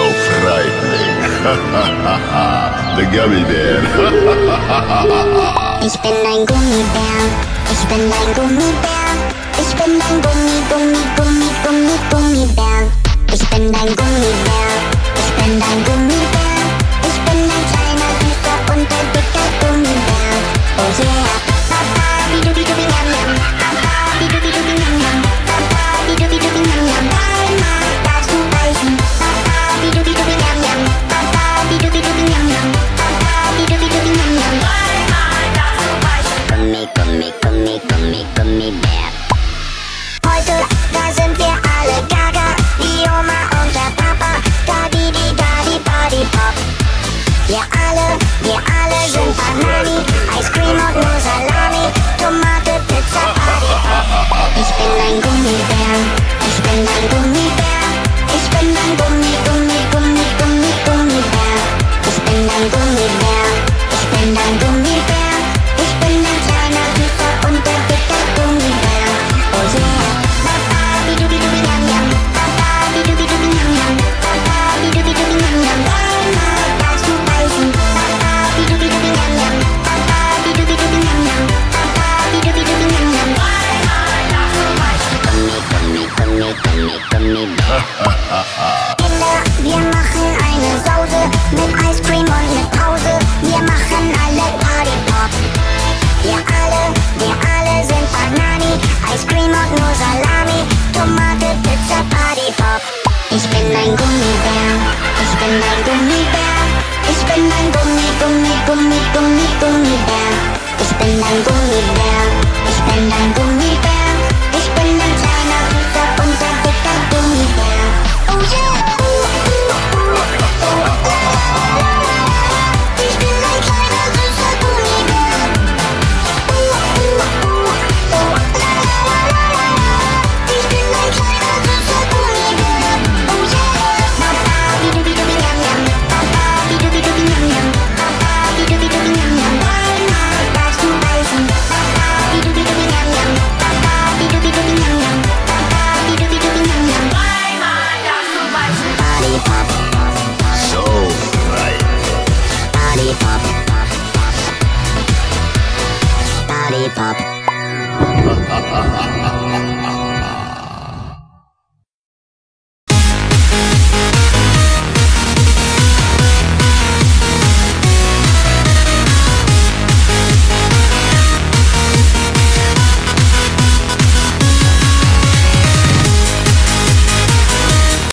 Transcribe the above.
So frightening. The Gummy Bear. Ich bin ein Gummibär, ich bin ein Gummibär. Ich bin ein Gummi, Gummi, Gummi, Gummi, Gummibär. Ich bin ein Gummibär, ich bin ein Gummibär. Ich bin ein kleiner, süßer und ein dicker Gummibär. Oh yeah. Papa, Gummibär. Heute, da sind wir alle gaga, die Oma und der Papa, da die die da die Party Pop. Wir alle, wir alle sind Banani, Eiscreme und nur Salami, Tomate, Pizza, Party Pop. Ich bin ein Gummibär, ich bin ein Gummibär, Ich bin ein Gummi, Gummi, Gummi, Gummi, Gummibär. Ich bin ein Gummibär, ich bin ein Gummibär, ich bin ein lollipop.